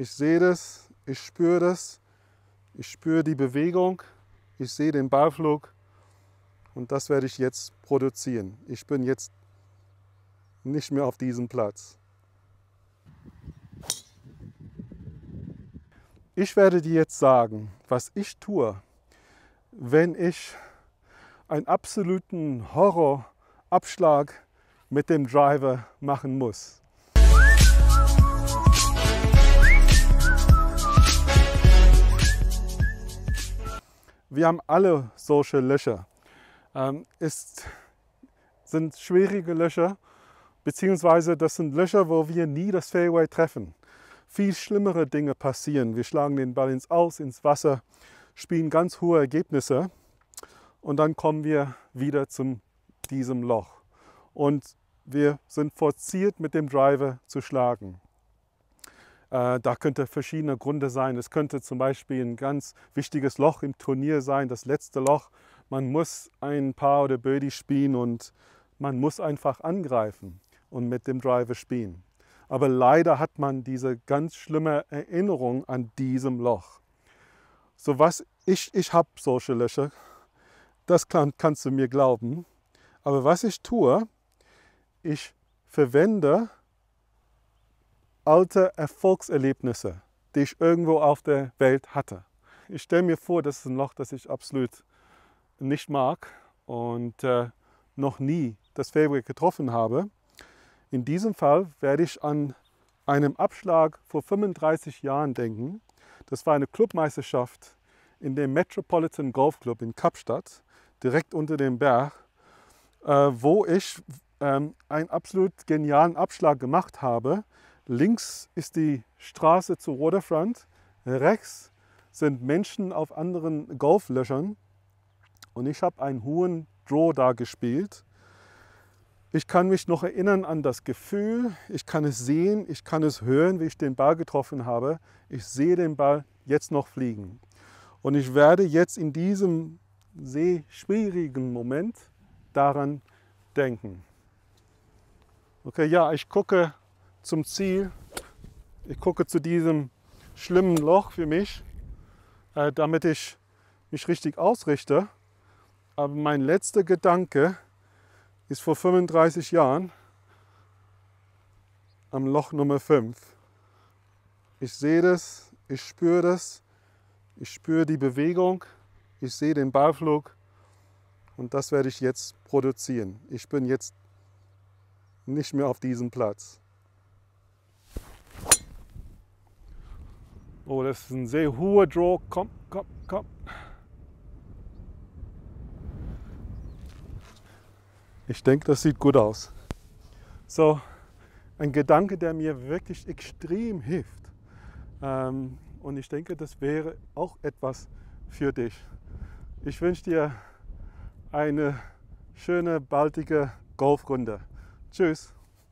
Ich sehe das, ich spüre das, ich spüre die Bewegung, ich sehe den Ballflug und das werde ich jetzt produzieren. Ich bin jetzt nicht mehr auf diesem Platz. Ich werde dir jetzt sagen, was ich tue, wenn ich einen absoluten Horrorabschlag mit dem Driver machen muss. Wir haben alle solche Löcher. Ähm, es sind schwierige Löcher, beziehungsweise das sind Löcher, wo wir nie das Fairway treffen. Viel schlimmere Dinge passieren. Wir schlagen den Ball ins Aus, ins Wasser, spielen ganz hohe Ergebnisse und dann kommen wir wieder zu diesem Loch. Und wir sind forciert mit dem Driver zu schlagen. Äh, da könnte verschiedene Gründe sein. Es könnte zum Beispiel ein ganz wichtiges Loch im Turnier sein, das letzte Loch. Man muss ein Paar oder Birdie spielen und man muss einfach angreifen und mit dem Driver spielen. Aber leider hat man diese ganz schlimme Erinnerung an diesem Loch. So was ich, ich habe solche Löcher, das kann, kannst du mir glauben. Aber was ich tue, ich verwende alte Erfolgserlebnisse, die ich irgendwo auf der Welt hatte. Ich stelle mir vor, das ist ein Loch, das ich absolut nicht mag und äh, noch nie das Fairway getroffen habe. In diesem Fall werde ich an einem Abschlag vor 35 Jahren denken. Das war eine Clubmeisterschaft in dem Metropolitan Golf Club in Kapstadt, direkt unter dem Berg, äh, wo ich ähm, einen absolut genialen Abschlag gemacht habe. Links ist die Straße zu Waterfront, rechts sind Menschen auf anderen Golflöchern und ich habe einen hohen Draw da gespielt. Ich kann mich noch erinnern an das Gefühl, ich kann es sehen, ich kann es hören, wie ich den Ball getroffen habe. Ich sehe den Ball jetzt noch fliegen. Und ich werde jetzt in diesem sehr schwierigen Moment daran denken. Okay, ja, ich gucke zum Ziel. Ich gucke zu diesem schlimmen Loch für mich, äh, damit ich mich richtig ausrichte. Aber mein letzter Gedanke ist vor 35 Jahren am Loch Nummer 5. Ich sehe das, ich spüre das, ich spüre die Bewegung, ich sehe den Ballflug und das werde ich jetzt produzieren. Ich bin jetzt nicht mehr auf diesem Platz. Oh, das ist ein sehr hoher Draw. Komm, komm, komm. Ich denke, das sieht gut aus. So, ein Gedanke, der mir wirklich extrem hilft. Ähm, und ich denke, das wäre auch etwas für dich. Ich wünsche dir eine schöne, baldige Golfrunde. Tschüss.